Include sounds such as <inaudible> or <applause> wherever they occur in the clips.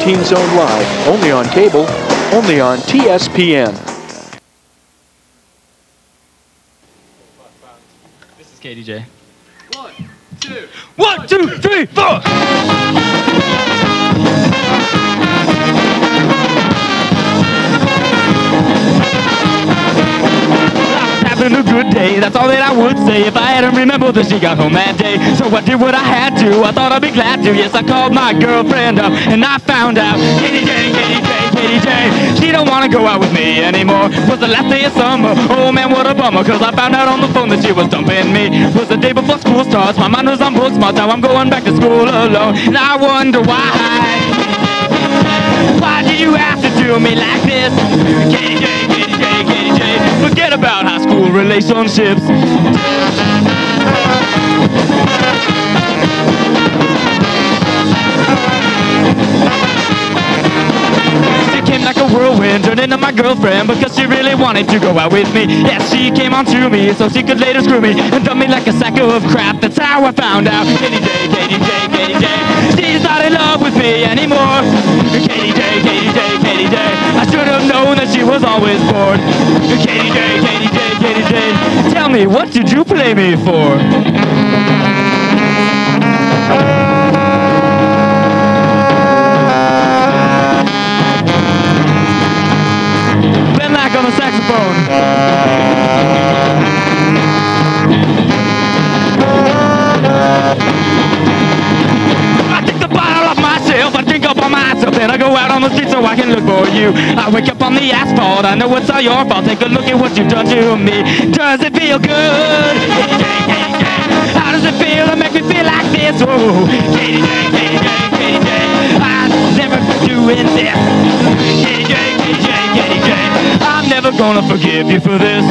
Teen Zone Live, only on cable, only on TSPN. This is KDJ. One, two. One, two, three, four. Day. That's all that I would say if I hadn't remembered that she got home that day. So I did what I had to. I thought I'd be glad to. Yes, I called my girlfriend up and I found out. Katie J, Katie Katie. She don't wanna go out with me anymore. Was the last day of summer. Oh man, what a bummer. Cause I found out on the phone that she was dumping me. Was the day before school starts. My mind was on book smart. Now I'm going back to school alone. And I wonder why. Why did you have to do me like this? Katie J, Katie. Forget about high school relationships. Turned into my girlfriend because she really wanted to go out with me. Yes, she came on to me so she could later screw me and dump me like a sack of crap. That's how I found out. Katie J, Katie J, Katie J. She's not in love with me anymore. Katie J, Katie J, Katie J. I should have known that she was always bored. Katie J, Katie J, Katie J. Tell me, what did you play me for? On the saxophone. I take the bottle off myself, I drink up on myself, then I go out on the street so I can look for you. I wake up on the asphalt, I know it's all your fault. Take a look at what you've done to me. Does it feel good? How does it feel to make me feel like this? Whoa, I'm never gonna forgive you for this.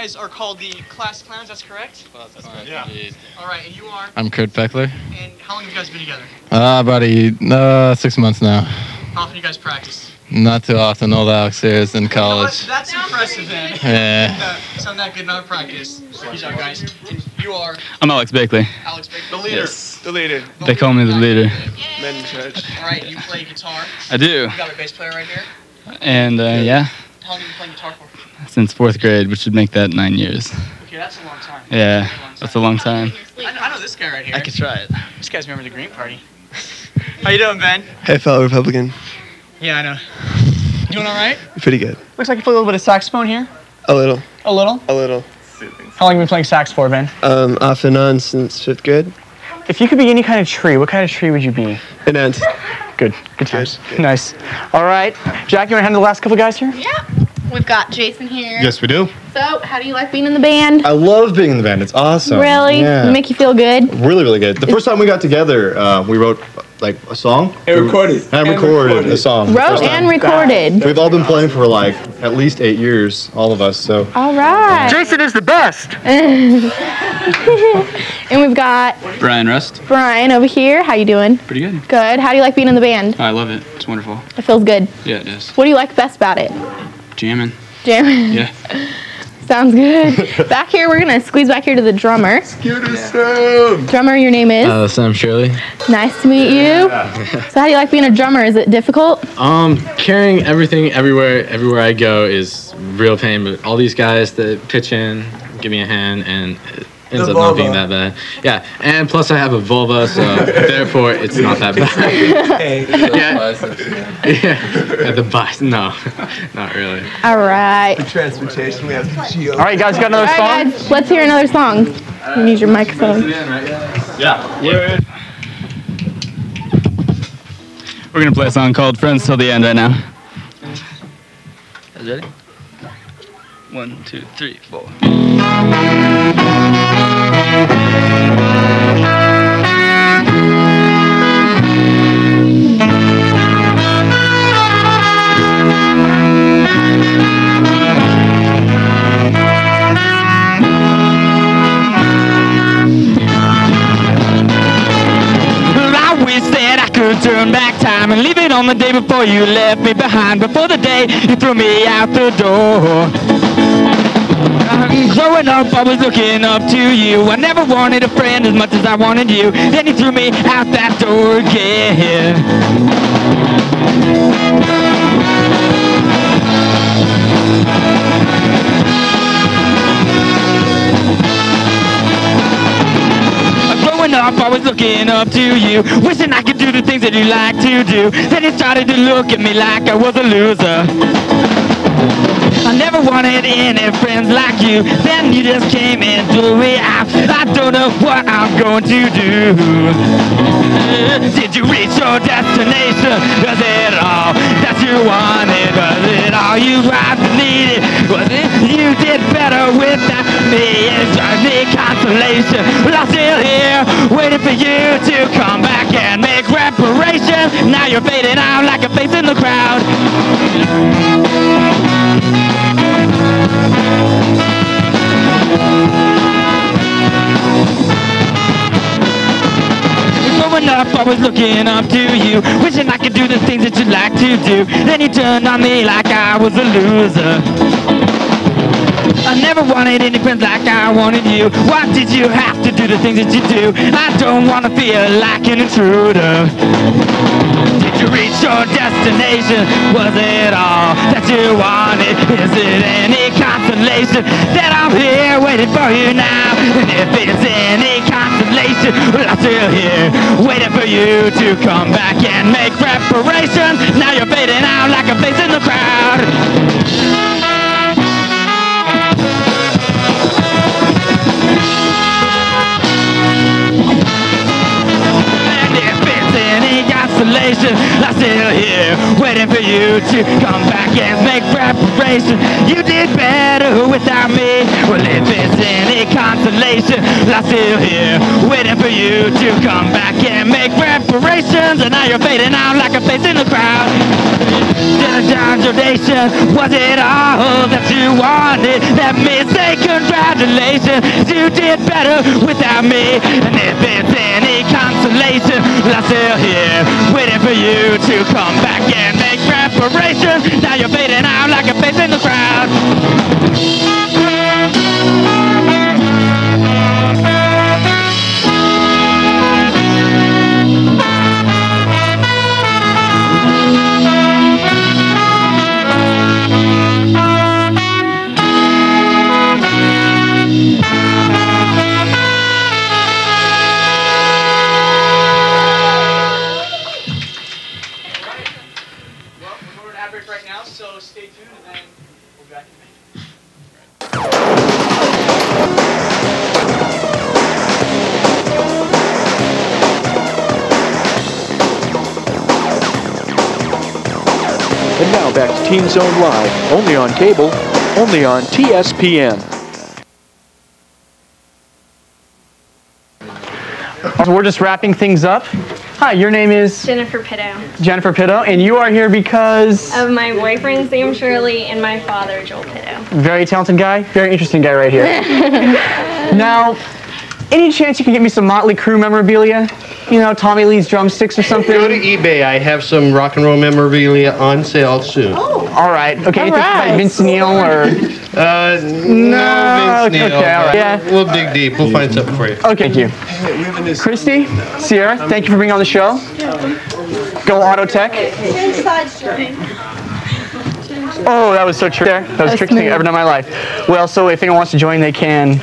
Guys. You guys are called the Class Clowns. That's correct. Yeah. All right, and you are. I'm Kurt Beckler. And how long have you guys been together? Uh, about a, uh, six months now. How often do you guys practice? Not too often. Old Alex here is in You know what? college. That's impressive, then. Yeah. Uh, sound that good, not practice. He's our guys. And you are I'm Alex Bakley. Alex Baker. The leader. The leader. They call me the leader. Men in church. All right, you play guitar. I do. You got a bass player right here. And uh, yeah, How long have you been playing guitar for? Since fourth grade, which would make that nine years. Okay, that's a long time. Yeah, that's a long time. I know, I know this guy right here. I could try it. This guy's remember the Green Party. <laughs> How you doing, Ben? Hey, fellow Republican. Yeah, I know. You doing all right? Pretty good. Looks like you play a little bit of saxophone here. A little. A little. A little. How long have you been playing sax for, Ben? Um, off and on since fifth grade. If you could be any kind of tree, what kind of tree would you be? An ant. Good. Good times. good. Nice. All right. Jack, you want to handle the last couple guys here? Yeah. We've got Jason here. Yes, we do. So, how do you like being in the band? I love being in the band. It's awesome. really? Yeah. Make you feel good? really, really good. The first time we got together, uh, we wrote like a song. And recorded. And And recorded, recorded. a song. Wrote and recorded. We've all been playing for like at least eight years, all of us. So All right. Jason is the best. <laughs> <laughs> and we've got Brian Rust. Brian over here. How you doing? Pretty good. Good. How do you like being in the band? I love it. It's wonderful. It feels good. Yeah, it is. What do you like best about it? Jamming. Jamming. Yeah. <laughs> Sounds good. back here, we're gonna squeeze back here to the drummer. Drummer, your name is. Uh, Sam Shirley. nice to meet you. So, how do you like being a drummer? Is it difficult? Um, carrying everything everywhere, everywhere I go is real pain. But all these guys that pitch in, give me a hand, and it ends The up not being that bad. Yeah, and plus I have a Volvo, so <laughs> therefore it's not that bad. <laughs> yeah, yeah, the bus. No, <laughs> not really. All right. The Transportation. We have the Geo. All right, you guys got All another right, song? guys, let's hear another song. You need your microphone. Yeah. yeah. We're gonna play a song called "Friends Till the End" right now. Guys ready? One, two, three, four turn back time and leave it on the day before you left me behind, before the day you threw me out the door. Growing up, I was looking up to you. I never wanted a friend as much as I wanted you. Then you threw me out that door again. Growing up, I was looking up to you, wishing I could do the things that you like to do. Then you started to look at me like I was a loser. Wanted any friends like you. Then you just came and threw me out. I don't know what I'm going to do. Did you reach your destination? Was it all that you wanted? Was it all you ever needed? Was it you did better without me? It drives me consolation. Well, I'm still here, waiting for you to come back and make reparations. Now you're fading out like a face in the crowd. Up, I was looking up to you, wishing I could do the things that you like to do. Then you turned on me like I was a loser. I never wanted any friends like I wanted you. Why did you have to do the things that you do? I don't want to feel like an intruder. You reach your destination? Was it all that you wanted? Is it any consolation that I'm here waiting for you now? And if it's any consolation, well, I'm still here waiting for you to come back and make reparations. Now you're I'm still here waiting for you to come back and make preparation. You did better without me. Well, if it's any I'm still here waiting for you to come back and make preparations. And now you're fading out like a face in the crowd. Congratulations, was it all that you wanted? Me say congratulations, you did better without me. And if it's any consolation, I'm still here waiting for you to come back and make reparations. Now you're fading And now Teen Zone Live, only on cable, only on TSPN. So we're just wrapping things up. Hi, your name is Jennifer Pitto. Jennifer Pitto, and you are here because Of my boyfriend Sam Shirley and my father Joel Pitto. very talented guy, very interesting guy right here. <laughs> now, any chance you can get me some Motley Crue memorabilia? You know, Tommy Lee's drumsticks or something. Go to eBay. I have some rock and roll memorabilia on sale soon. Oh. All right. Okay. anything right. Like Vince Neil or Uh, no, No, Vince Neil. okay, all right. Yeah. We'll dig deep. We'll find something for you. okay. Thank you. Christy, Sierra, thank you for being on the show. Go Auto Tech. Oh, that was so true. There, that was the That's trickiest thing I've ever done in my life. Well, so if anyone wants to join, they can.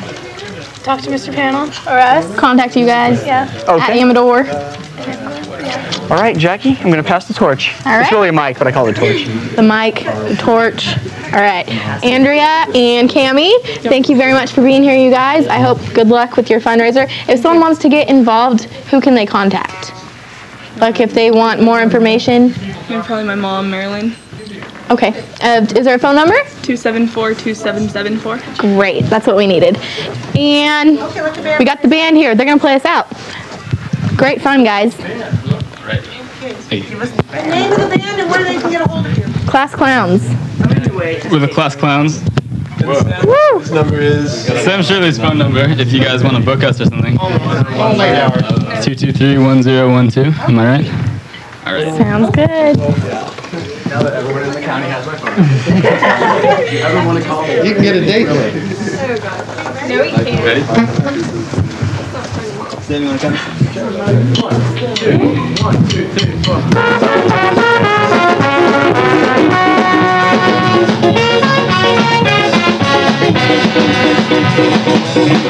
Talk to Mr. Panel or us. Contact you guys. Yeah. Okay. At Okay. Amador. All right, Jackie, I'm gonna pass the torch. All It's really a mic, but I call it a torch. the mic, the torch. All right. Andrea and Cami, thank you very much for being here, you guys. I hope good luck with your fundraiser. If someone wants to get involved, who can they contact? Like if they want more information? Probably my mom, Marilyn. Okay. Uh, is there a phone number? 274-2774. Great. That's what we needed. And we got the band here. They're going to play us out. Great fun, guys. Name of the band and where they can get a hold of you. Class Clowns. We're the class clowns. Woo! This number is. Sam Shirley's phone number if you guys want to book us or something. Oh, my God. 223-1012. Am I right? All right. Sounds good. Now that everyone in county has my phone. <laughs> Everyone want to call me? You can get a date. No, we can't. Ready?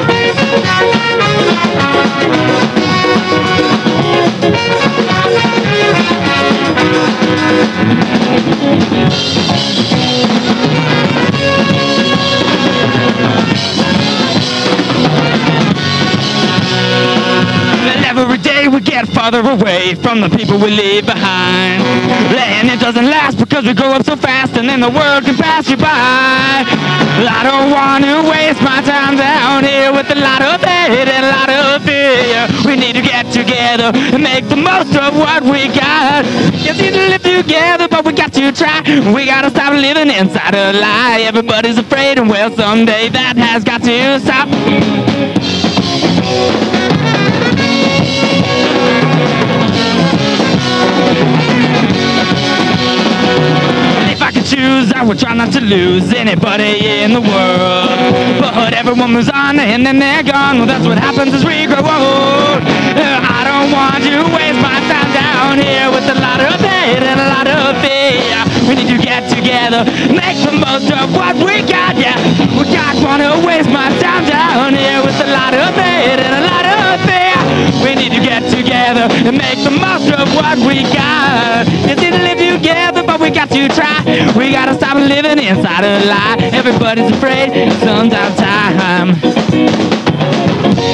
And get farther away from the people we leave behind. And it doesn't last because we grow up so fast and then the world can pass you by. I don't want to waste my time down here with a lot of hate and a lot of fear. We need to get together and make the most of what we got. It's easy to live together, but we got to try. We gotta stop living inside a lie. Everybody's afraid, and well, someday that has got to stop. If I could choose, I would try not to lose anybody in the world. But everyone moves on and then they're gone. Well, that's what happens as we grow old. And make the most of what we got. It's easy to live together, but we got to try. We gotta stop living inside a lie. Everybody's afraid sometimes time.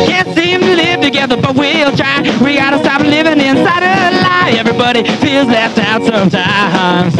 Can't seem to live together, but we'll try. We gotta stop living inside a lie. Everybody feels left out sometimes.